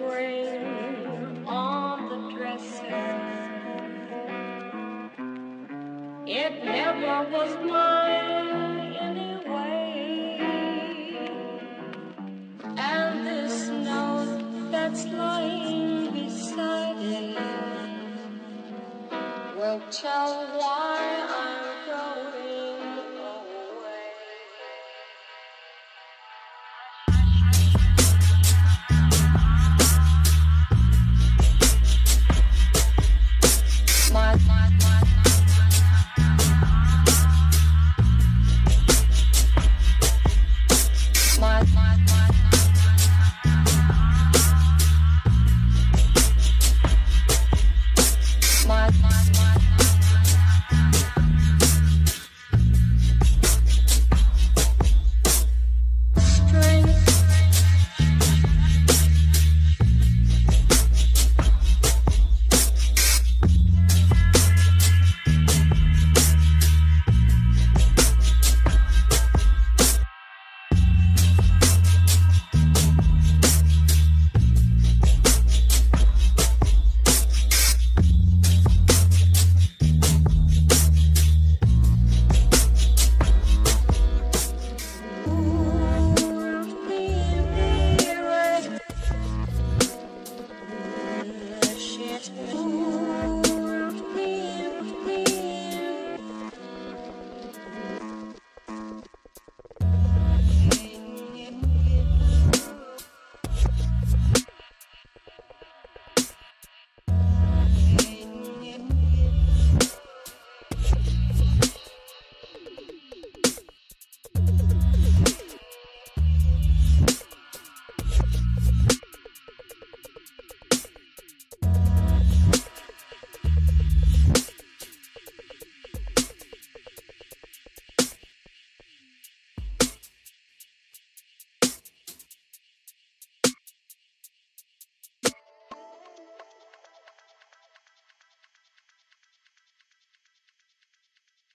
ring on the dresser. It never was mine anyway. And this note that's lying beside it will tell why I five, five.